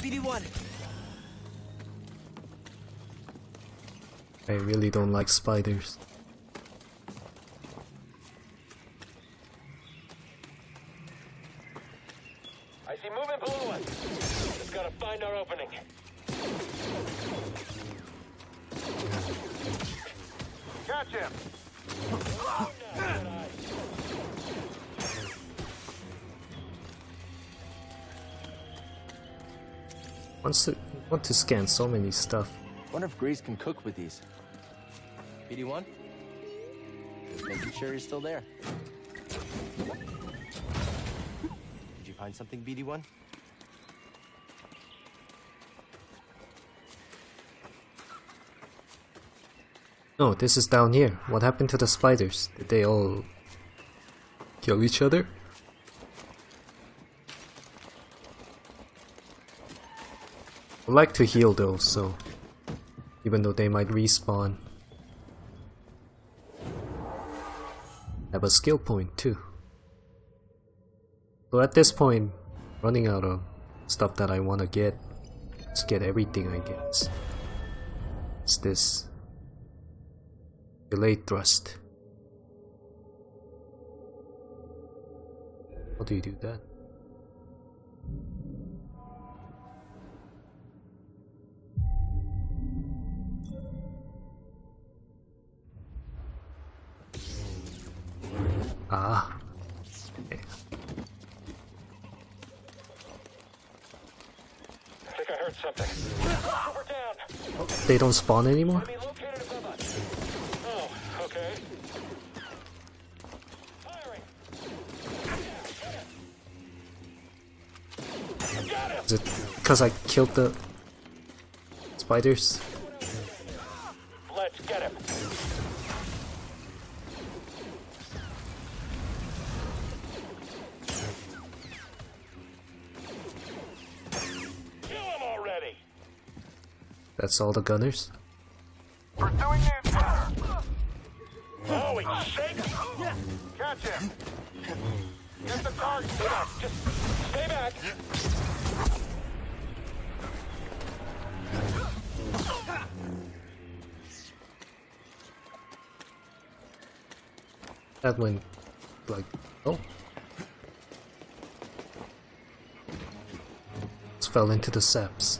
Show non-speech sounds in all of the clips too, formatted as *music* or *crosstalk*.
BD1. I really don't like spiders. To want to scan so many stuff. Wonder if Greez can cook with these. BD1? Just making sure he's still there. Did you find something, BD1? No, this is down here. What happened to the spiders? Did they all kill each other? Like to heal though, so even though they might respawn. Have a skill point too. So at this point, running out of stuff that I wanna get. Let's get everything I guess. It's this Delayed thrust. How do you do that? Ah. Okay. I think I heard something. We're down. They don't spawn anymore? Be located above us. Oh, okay. Firing. Got him! Is it because I killed the spiders? That's all the gunners? Pursuing the intruder! Holy oh, shit! Catch him! Get the target! Stay back! Just stay back! That went like oh. Fell into the seps.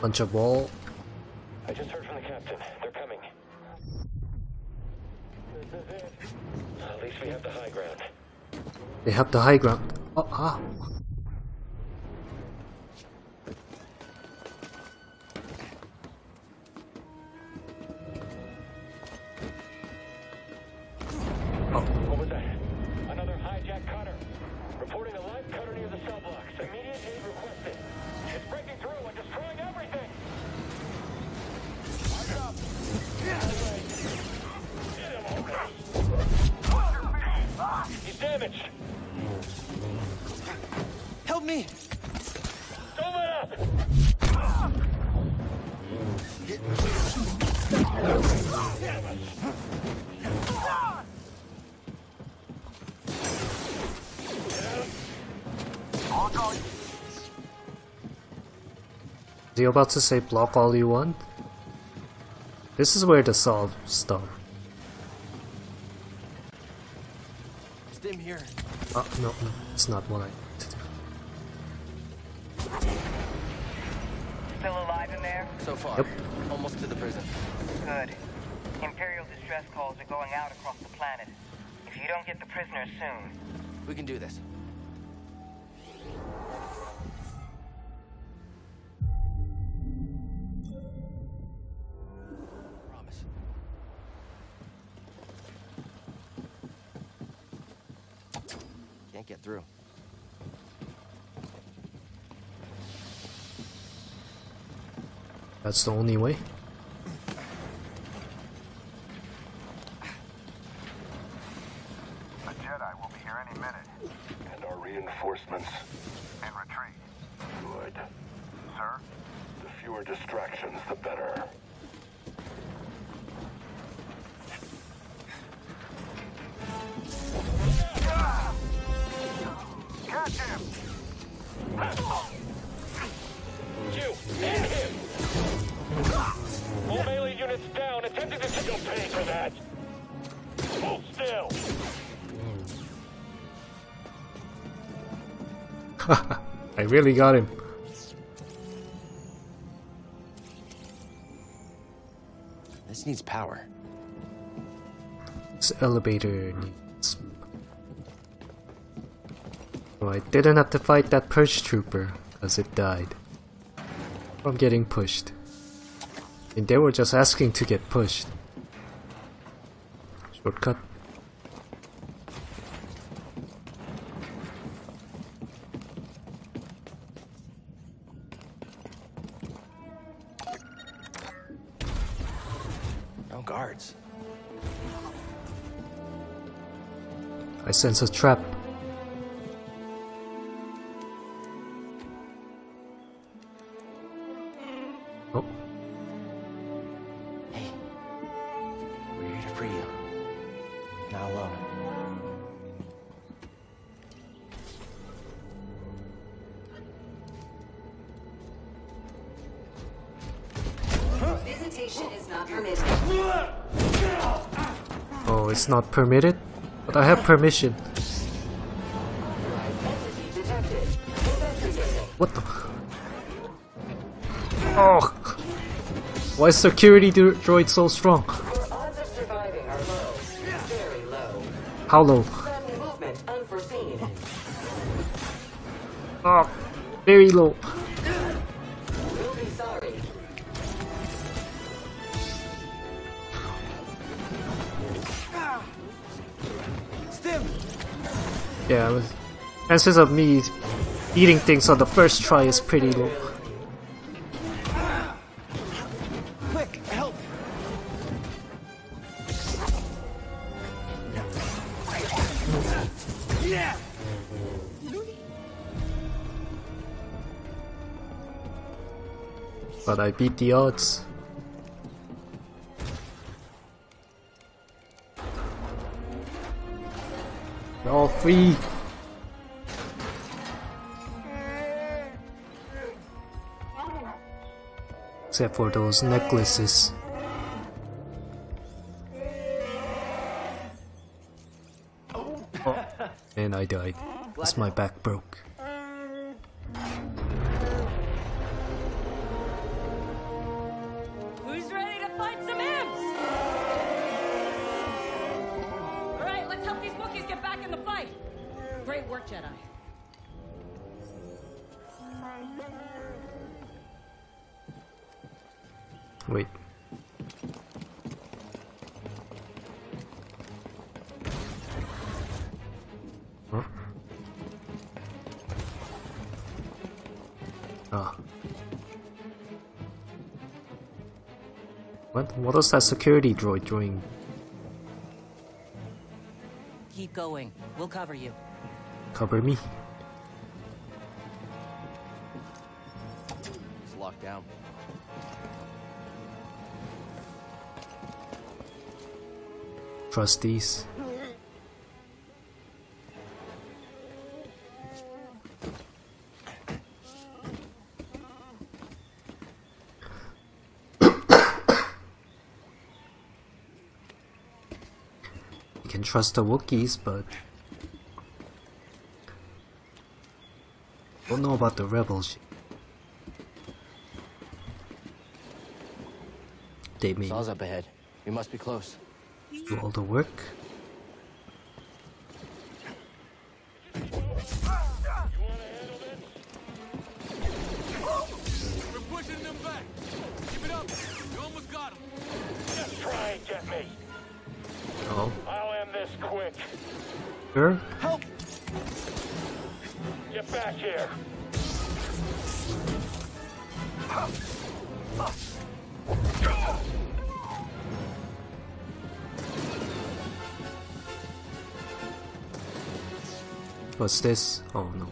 A bunch of wall. I just heard from the captain. They're coming. This is it. At least we have the high ground. They have the high ground. You about to say block all you want? This is where the solve stuff. Stim here. Oh, no, no, it's not what I want to do. Still alive in there? So far. Yep. Almost to the prison. Good. Imperial distress calls are going out across the planet. If you don't get the prisoners soon, We can do this. Can't get through. That's the only way. Pay for that. Hold still. *laughs* I really got him. This needs power. This elevator needs. Oh, I didn't have to fight that purge trooper because it died from getting pushed. And they were just asking to get pushed. Shortcut. No guards. I sense a trap. Oh, it's not permitted, but I have permission. Entity detected. Investigate. What the? Oh, why is security droid so strong? Your odds of surviving are low. Very low. How low? Sudden movement unforeseen. Oh, very low. Yeah, I was- chances of me eating things on the first try is pretty low. Quick, help! Yeah. But I beat the odds. Free. Except for those necklaces. *laughs* Oh, and I died. As my back broke. Work, Jedi. Wait. Huh? Ah. What? What is that security droid doing? Keep going. We'll cover you. Cover me? It's locked down. Trust these. You can trust the Wookiees, but don't know about the rebels. They may Saw's up ahead. We must be close. do all the work. What's this? Oh no.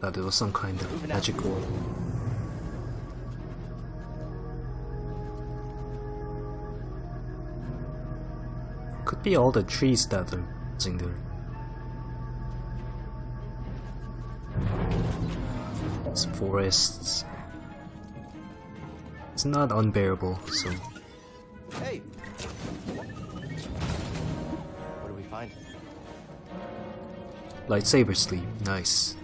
That it was some kind of magic wall. Could be all the trees that are using there. It's forests. It's not unbearable, so Lightsaber sleep, Nice.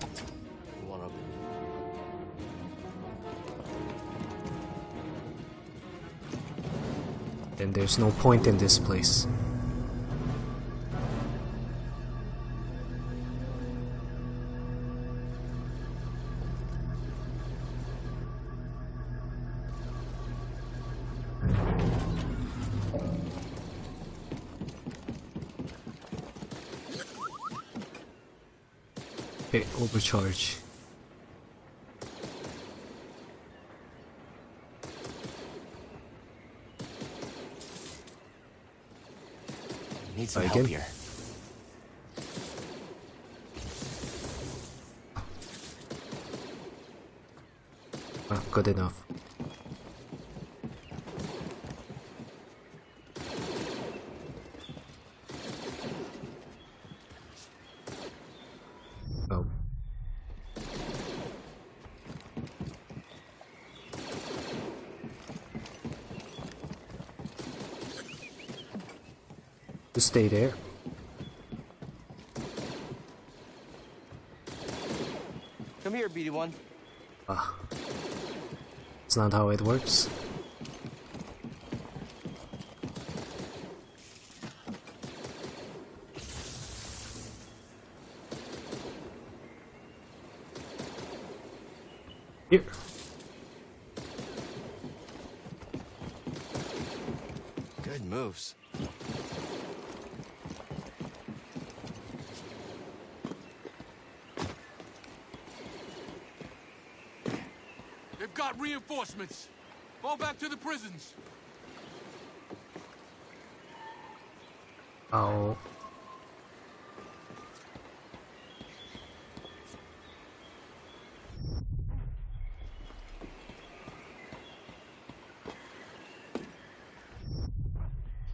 Then there's no point in this place. Okay, overcharge. need some Try help again. here. Ah, good enough. Oh. Just stay there. Come here, BD1. Ah. It's not how it works. Here. Good moves. They've got reinforcements. Fall back to the prisons. Ow.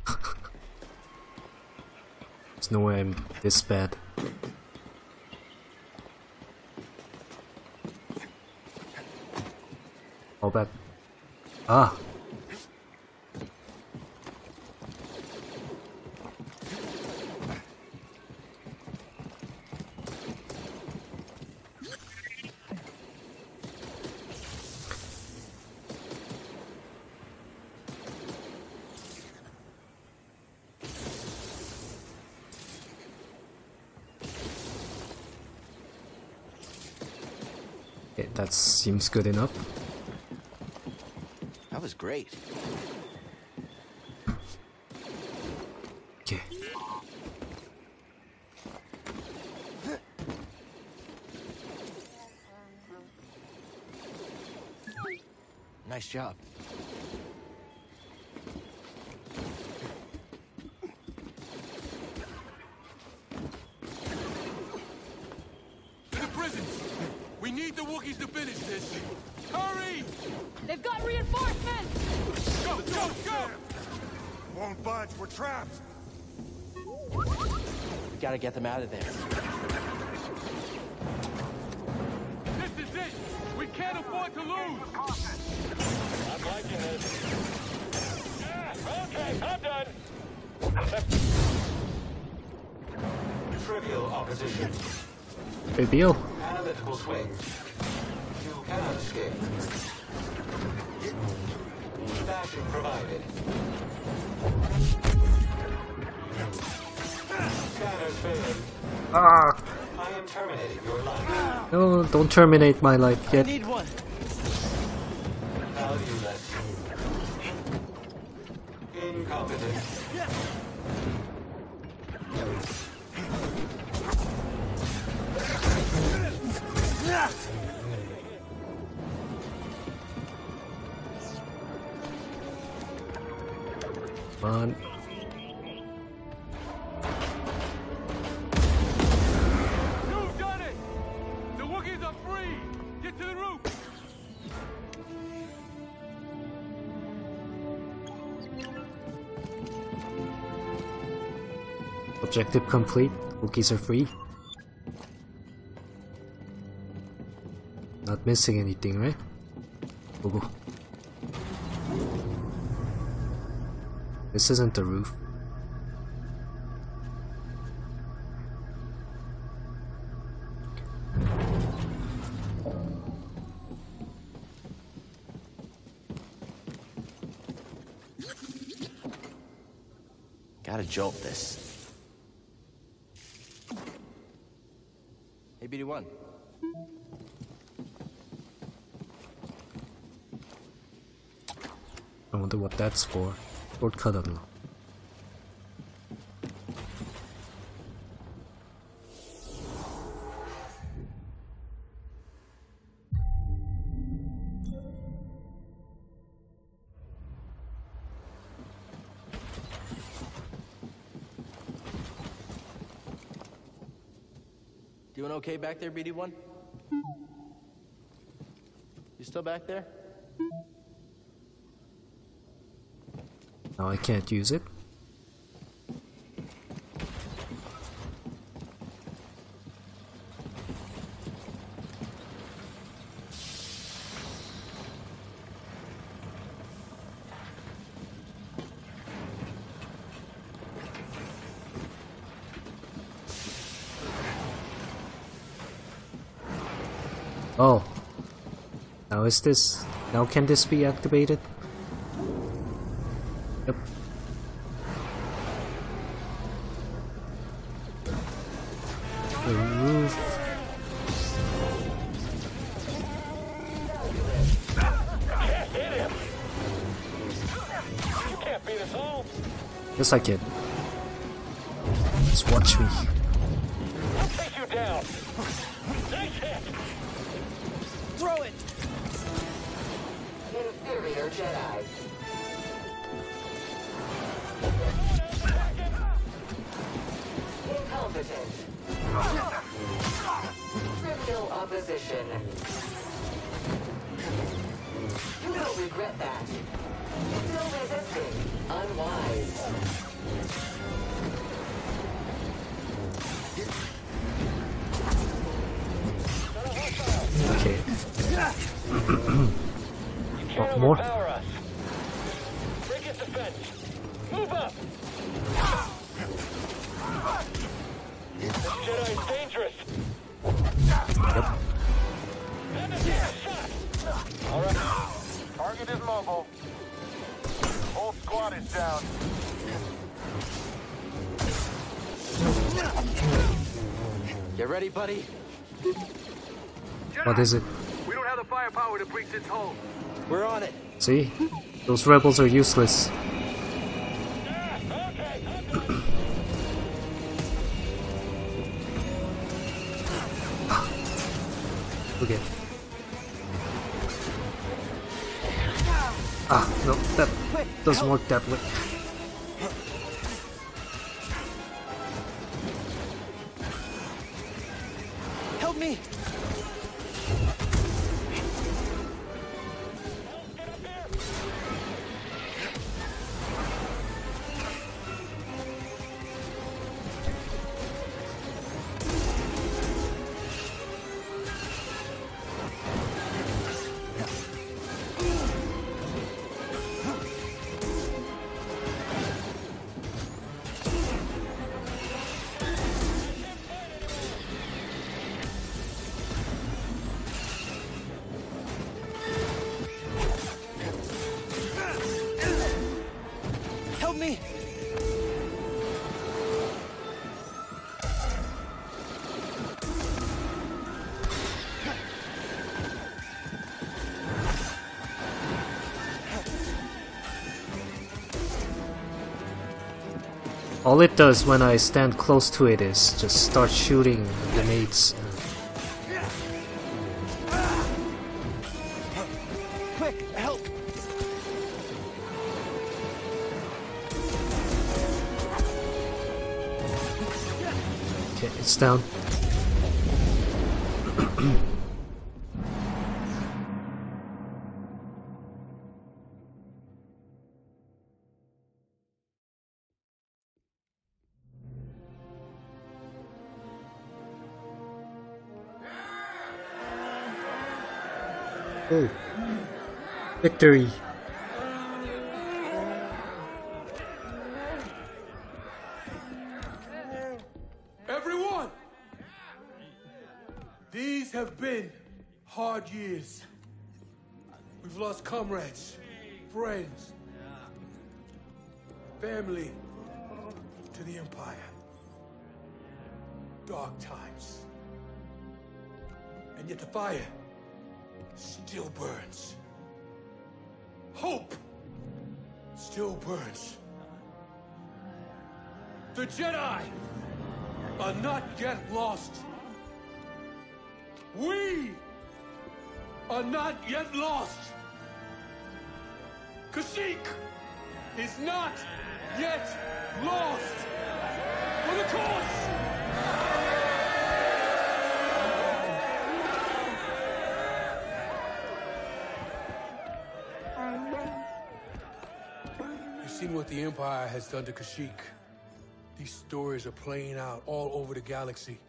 *laughs* There's no way I'm this bad. All back. Ah. That seems good enough. Was great. Okay. Nice job. We gotta get them out of there. This is it! We can't afford to lose! I'm liking this. Yeah, okay, I'm done. Trivial opposition. Hey, Beal. Analytical swing. You cannot escape. Bashing provided. Scanners failing. Ah. I am terminating your life. No, don't terminate my life I yet. Objective complete. Cookies are free. Not missing anything, right? Go go. This isn't the roof. Gotta jolt this. Hey, BD1. I wonder what that's for. Shortcut unlock. Doing okay back there, BD1? You still back there? Now I can't use it. Oh. Now is this... Now can this be activated? Yep. The roof. Hit him! You can't beat us all! Yes, I can. Just watch me. Trivial opposition. You will regret that. Still resisting. Unwise. Okay. *coughs* What, more? Ready, buddy. What is it? We don't have the firepower to breach its hold. We're on it. See? Those rebels are useless. *coughs* Okay. Ah, no, that doesn't work that way. All it does when I stand close to it is just start shooting grenades. Quick, help! Okay, it's down. victory. Everyone, these have been hard years. We've lost comrades, friends, family to the Empire. Dark times. And yet the fire still burns. Hope still burns. The Jedi are not yet lost. We are not yet lost. Kashyyyk is not yet lost. For the cause! Seen what the Empire has done to Kashyyyk. These stories are playing out all over the galaxy.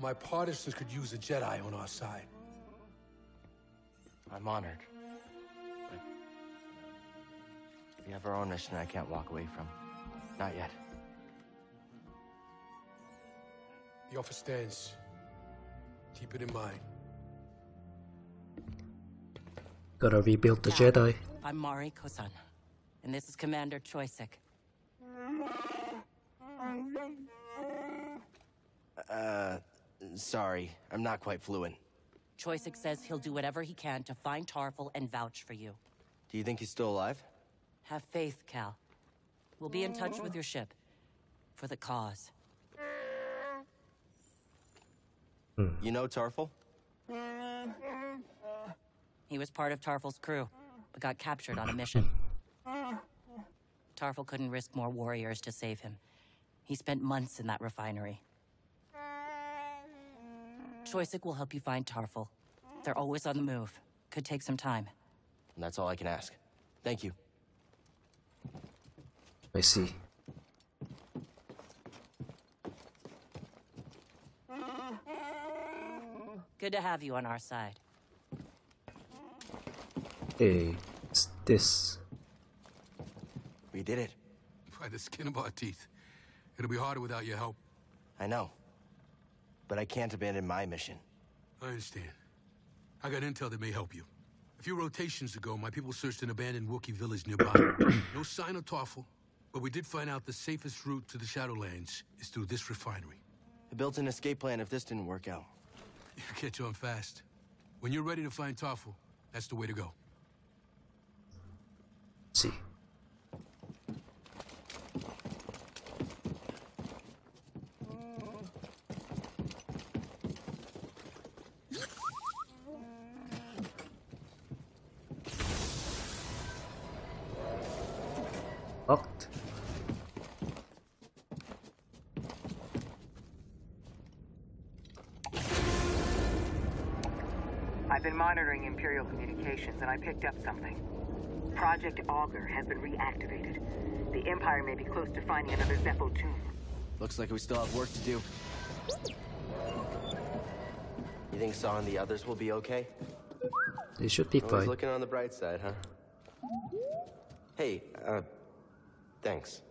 My partisans could use a Jedi on our side. I'm honored. But we have our own mission I can't walk away from. Not yet. The offer stands. Keep it in mind. Gotta rebuild the Jedi. I'm Mari Kosan, and this is Commander Choyyssyk. Uh, sorry. I'm not quite fluent. Choyyssyk says he'll do whatever he can to find Tarfful and vouch for you. Do you think he's still alive? Have faith, Cal. We'll be in touch with your ship. For the cause. You know Tarfful? He was part of Tarfful's crew, but got captured on a mission. Tarfful couldn't risk more warriors to save him. He spent months in that refinery. Choyyssyk will help you find Tarfful. They're always on the move. Could take some time. And that's all I can ask. Thank you. I see. Good to have you on our side. Hey, it's this. We did it. By the skin of our teeth. It'll be harder without your help. I know. But I can't abandon my mission. I understand. I got intel that may help you. A few rotations ago, my people searched an abandoned Wookiee village nearby. *coughs* no sign of Tarfful, but we did find out the safest route to the Shadowlands is through this refinery. I built an escape plan if this didn't work out. *laughs* You catch on fast. When you're ready to find Tarfful, that's the way to go. see. Locked. I've been monitoring Imperial communications and I picked up something. Project Augur has been reactivated. The Empire may be close to finding another Zeffo tomb. Looks like we still have work to do. You think Saw and the others will be okay? They should be Always fine. looking on the bright side, huh? Hey, uh, thanks.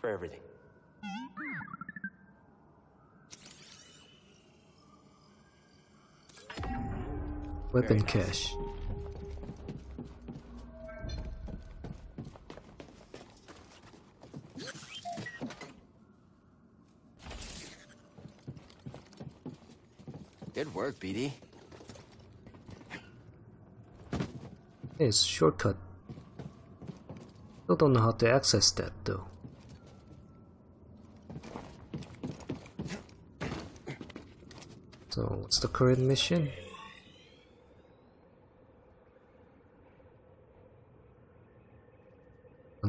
For everything. Weapon nice. cache. Good work, BD. It's shortcut. Still don't know how to access that though. So what's the current mission?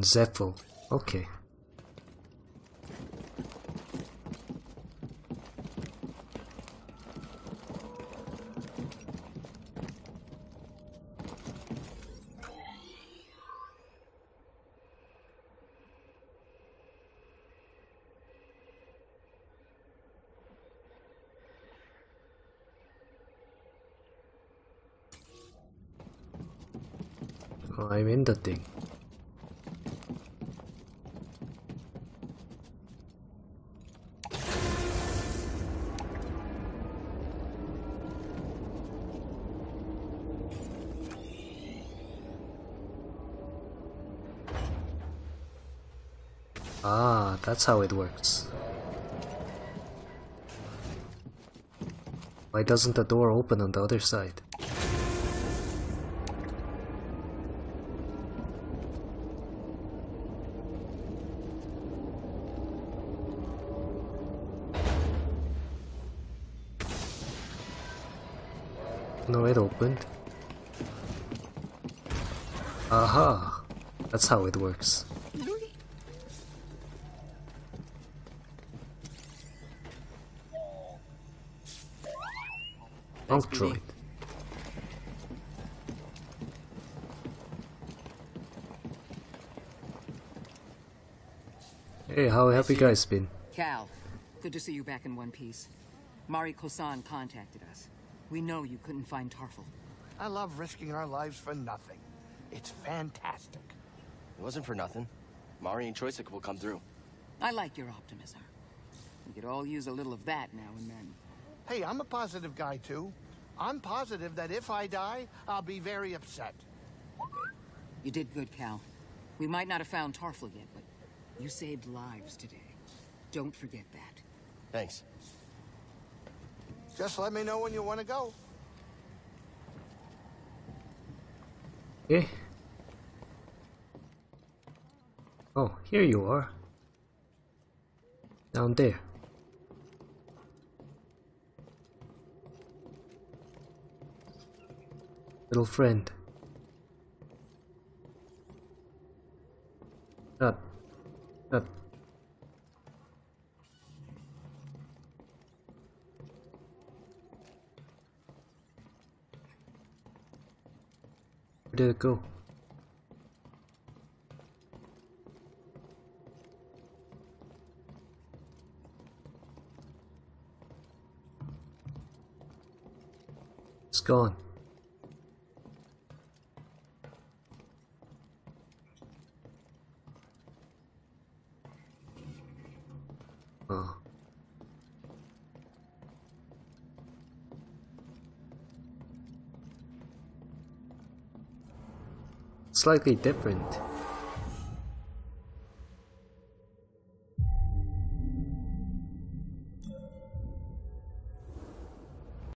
On Zeffo. Okay. Oh, I'm in the thing. Ah, that's how it works. Why doesn't the door open on the other side? No, it opened. Aha! That's how it works. Thanks, Monk BD. droid. Hey, how have you guys been? Cal, good to see you back in one piece. Mari Kosan contacted us. We know you couldn't find Tarfful. I love risking our lives for nothing. It's fantastic. It wasn't for nothing. Mari and Choyyssyk will come through. I like your optimism. We could all use a little of that now and then. Hey, I'm a positive guy, too. I'm positive that if I die, I'll be very upset. You did good, Cal. We might not have found Tarfful yet, but you saved lives today. Don't forget that. Thanks. Just let me know when you want to go. Eh? Oh, here you are. Down there. Little friend. Not. Not. Where did it go? It's gone. Slightly different.